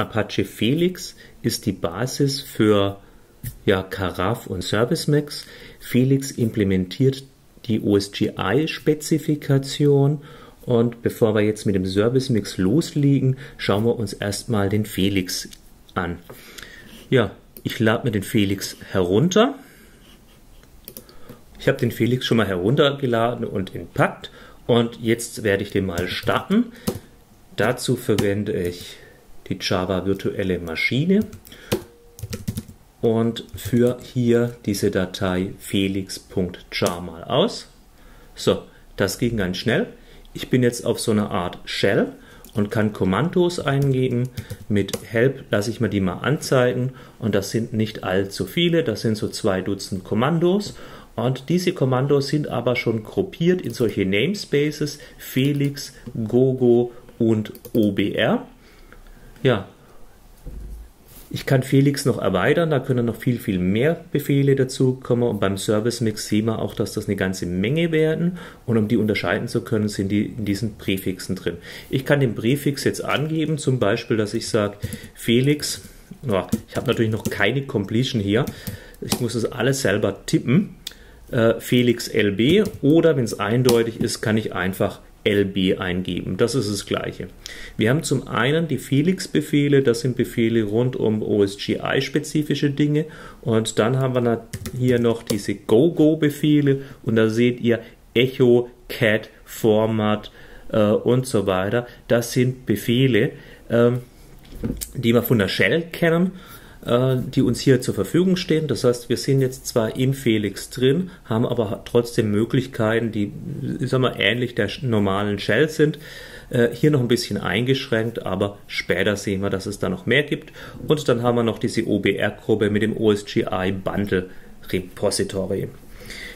Apache Felix ist die Basis für ja, Karaf und Service Mix. Felix implementiert die OSGI-Spezifikation und bevor wir jetzt mit dem Service Mix loslegen, schauen wir uns erstmal den Felix an. Ja, ich lade mir den Felix herunter. Ich habe den Felix schon mal heruntergeladen und entpackt und jetzt werde ich den mal starten. Dazu verwende ich die Java virtuelle Maschine und führe hier diese Datei felix.jar mal aus. So, das ging ganz schnell. Ich bin jetzt auf so einer Art Shell und kann Kommandos eingeben. Mit Help lasse ich mir die mal anzeigen und das sind nicht allzu viele, das sind so zwei Dutzend Kommandos und diese Kommandos sind aber schon gruppiert in solche Namespaces Felix, Gogo und OBR. Ja, ich kann Felix noch erweitern, da können noch viel, viel mehr Befehle dazu kommen und beim Service Mix sehen wir auch, dass das eine ganze Menge werden. Und um die unterscheiden zu können, sind die in diesen Präfixen drin. Ich kann den Präfix jetzt angeben, zum Beispiel, dass ich sage Felix, oh, ich habe natürlich noch keine Completion hier, ich muss das alles selber tippen, äh, Felix LB oder wenn es eindeutig ist, kann ich einfach LB eingeben. Das ist das Gleiche. Wir haben zum einen die Felix-Befehle, das sind Befehle rund um OSGI-spezifische Dinge. Und dann haben wir hier noch diese Go-Go-Befehle und da seht ihr Echo, Cat, Format äh, und so weiter. Das sind Befehle, äh, die wir von der Shell kennen die uns hier zur Verfügung stehen. Das heißt, wir sind jetzt zwar im Felix drin, haben aber trotzdem Möglichkeiten, die ich sag mal, ähnlich der normalen Shell sind. Äh, hier noch ein bisschen eingeschränkt, aber später sehen wir, dass es da noch mehr gibt. Und dann haben wir noch diese OBR-Gruppe mit dem OSGI Bundle Repository.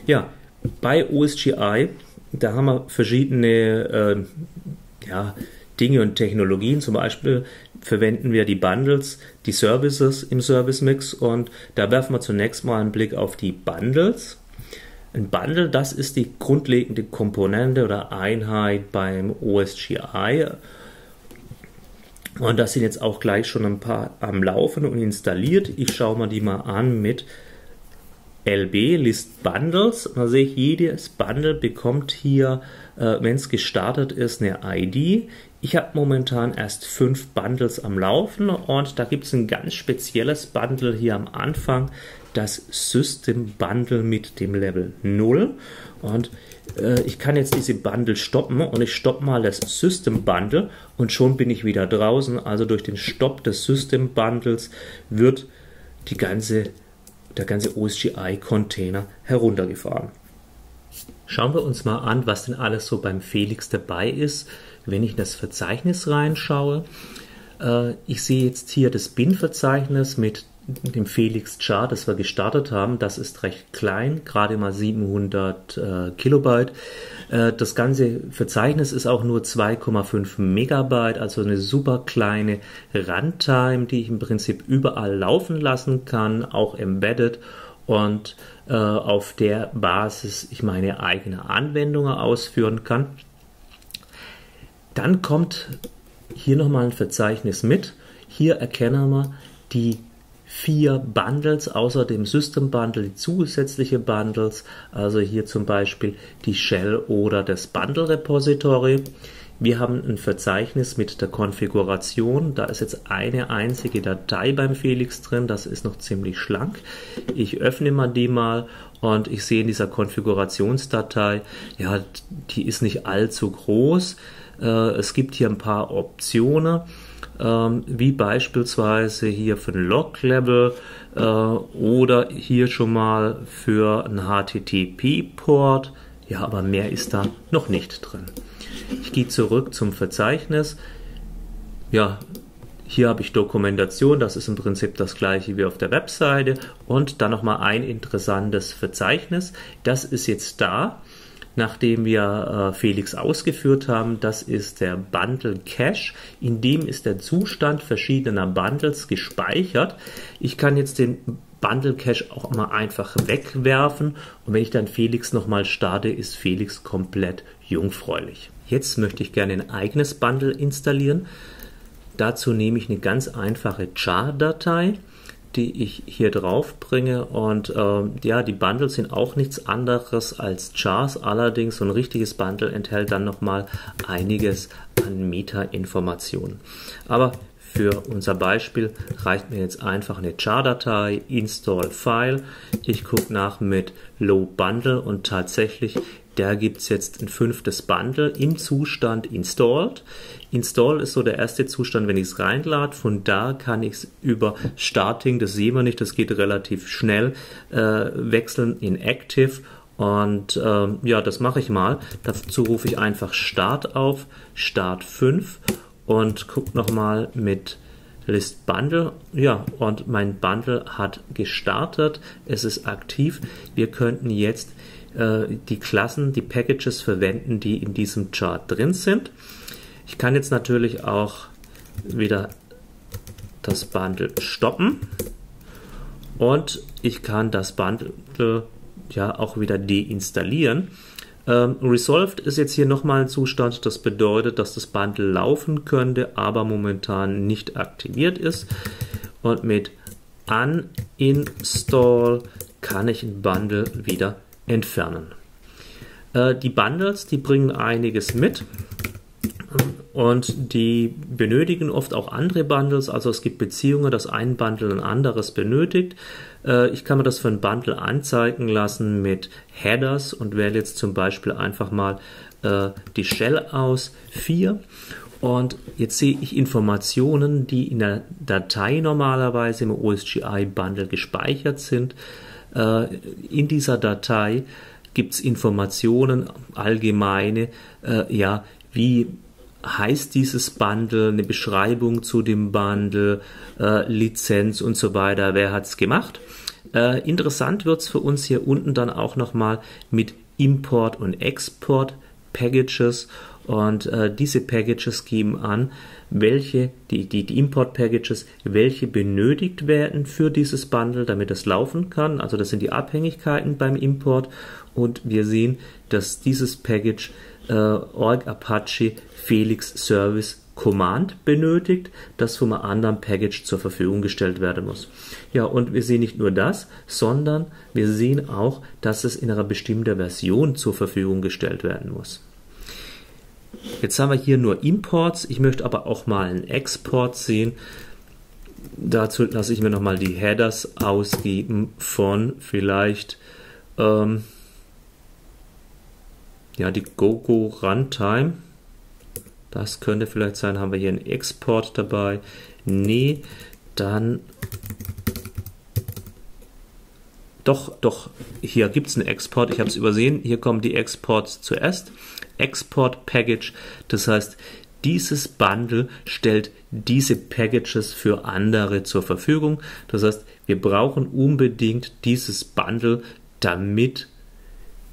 Ja, bei OSGI, da haben wir verschiedene äh, ja, Dinge und Technologien. Zum Beispiel verwenden wir die Bundles, die Services im Service Mix und da werfen wir zunächst mal einen Blick auf die Bundles. Ein Bundle, das ist die grundlegende Komponente oder Einheit beim OSGI. Und das sind jetzt auch gleich schon ein paar am Laufen und installiert. Ich schaue mir die mal an mit LB List Bundles. Da sehe ich, jedes Bundle bekommt hier, äh, wenn es gestartet ist, eine ID. Ich habe momentan erst fünf Bundles am Laufen und da gibt es ein ganz spezielles Bundle hier am Anfang, das System Bundle mit dem Level 0. Und äh, ich kann jetzt diese Bundle stoppen und ich stoppe mal das System Bundle und schon bin ich wieder draußen. Also durch den Stopp des System Bundles wird die ganze, der ganze OSGI-Container heruntergefahren. Schauen wir uns mal an, was denn alles so beim Felix dabei ist. Wenn ich in das Verzeichnis reinschaue, äh, ich sehe jetzt hier das Bin-Verzeichnis mit dem Felix Char, das wir gestartet haben. Das ist recht klein, gerade mal 700 äh, Kilobyte. Äh, das ganze Verzeichnis ist auch nur 2,5 Megabyte, also eine super kleine Runtime, die ich im Prinzip überall laufen lassen kann, auch embedded und äh, auf der Basis ich meine eigene Anwendungen ausführen kann. Dann kommt hier nochmal ein Verzeichnis mit. Hier erkennen wir die vier Bundles außer dem System Bundle, zusätzliche Bundles, also hier zum Beispiel die Shell oder das Bundle Repository. Wir haben ein Verzeichnis mit der Konfiguration. Da ist jetzt eine einzige Datei beim Felix drin. Das ist noch ziemlich schlank. Ich öffne mal die mal und ich sehe in dieser Konfigurationsdatei, ja, die ist nicht allzu groß. Äh, es gibt hier ein paar Optionen, ähm, wie beispielsweise hier für ein Log-Level äh, oder hier schon mal für ein HTTP-Port. Ja, aber mehr ist da noch nicht drin. Ich gehe zurück zum Verzeichnis. Ja, hier habe ich Dokumentation, das ist im Prinzip das gleiche wie auf der Webseite. Und dann nochmal ein interessantes Verzeichnis. Das ist jetzt da nachdem wir äh, Felix ausgeführt haben. Das ist der Bundle Cache. In dem ist der Zustand verschiedener Bundles gespeichert. Ich kann jetzt den Bundle Cache auch mal einfach wegwerfen und wenn ich dann Felix nochmal starte, ist Felix komplett jungfräulich. Jetzt möchte ich gerne ein eigenes Bundle installieren. Dazu nehme ich eine ganz einfache Char-Datei, die ich hier drauf bringe. Und äh, ja, die Bundles sind auch nichts anderes als Chars. Allerdings so ein richtiges Bundle enthält dann nochmal einiges an Meta-Informationen. Aber für unser Beispiel reicht mir jetzt einfach eine Char-Datei, Install File. Ich gucke nach mit Low Bundle und tatsächlich da gibt es jetzt ein fünftes Bundle im Zustand installed. Install ist so der erste Zustand, wenn ich es reinlade. Von da kann ich es über Starting, das sehen wir nicht, das geht relativ schnell, äh, wechseln in Active. Und äh, ja, das mache ich mal. Dazu rufe ich einfach Start auf, Start 5 und gucke nochmal mit List Bundle. Ja, und mein Bundle hat gestartet. Es ist aktiv. Wir könnten jetzt äh, die Klassen, die Packages verwenden, die in diesem Chart drin sind. Ich kann jetzt natürlich auch wieder das Bundle stoppen und ich kann das Bundle ja auch wieder deinstallieren. Ähm, Resolved ist jetzt hier nochmal ein Zustand, das bedeutet, dass das Bundle laufen könnte, aber momentan nicht aktiviert ist. Und mit Uninstall kann ich ein Bundle wieder entfernen. Äh, die Bundles, die bringen einiges mit und die benötigen oft auch andere Bundles. Also es gibt Beziehungen, dass ein Bundle ein anderes benötigt. Äh, ich kann mir das für ein Bundle anzeigen lassen mit Headers und wähle jetzt zum Beispiel einfach mal äh, die Shell aus 4 und jetzt sehe ich Informationen, die in der Datei normalerweise im OSGI-Bundle gespeichert sind. Äh, in dieser Datei gibt es Informationen, allgemeine, äh, ja, wie heißt dieses Bundle, eine Beschreibung zu dem Bundle, äh, Lizenz und so weiter, wer hat es gemacht. Äh, interessant wird es für uns hier unten dann auch nochmal mit Import und Export Packages und äh, diese Packages geben an, welche, die, die, die Import-Packages, welche benötigt werden für dieses Bundle, damit es laufen kann. Also das sind die Abhängigkeiten beim Import. Und wir sehen, dass dieses Package äh, org Apache Felix Service Command benötigt, das einem anderen Package zur Verfügung gestellt werden muss. Ja, und wir sehen nicht nur das, sondern wir sehen auch, dass es in einer bestimmten Version zur Verfügung gestellt werden muss. Jetzt haben wir hier nur Imports. Ich möchte aber auch mal einen Export sehen. Dazu lasse ich mir nochmal die Headers ausgeben von vielleicht ähm, ja, die GoGo Runtime. Das könnte vielleicht sein. Haben wir hier einen Export dabei? Nee, dann doch, doch, hier gibt es einen Export. Ich habe es übersehen. Hier kommen die Exports zuerst. Export Package. Das heißt, dieses Bundle stellt diese Packages für andere zur Verfügung. Das heißt, wir brauchen unbedingt dieses Bundle, damit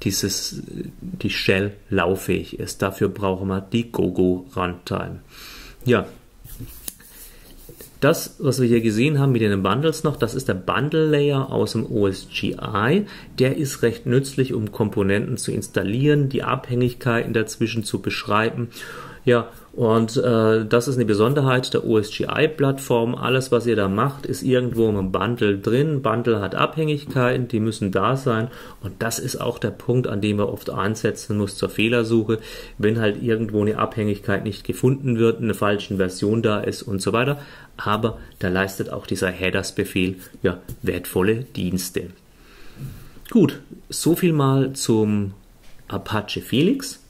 dieses, die Shell lauffähig ist. Dafür brauchen wir die GoGo Runtime. Ja, das, was wir hier gesehen haben mit den Bundles noch, das ist der Bundle Layer aus dem OSGI. Der ist recht nützlich, um Komponenten zu installieren, die Abhängigkeiten dazwischen zu beschreiben. Ja, und äh, das ist eine Besonderheit der OSGI-Plattform. Alles, was ihr da macht, ist irgendwo im Bundle drin. Bundle hat Abhängigkeiten, die müssen da sein. Und das ist auch der Punkt, an dem man oft ansetzen muss zur Fehlersuche, wenn halt irgendwo eine Abhängigkeit nicht gefunden wird, eine falsche Version da ist und so weiter. Aber da leistet auch dieser Headers-Befehl ja wertvolle Dienste. Gut, so viel mal zum Apache Felix.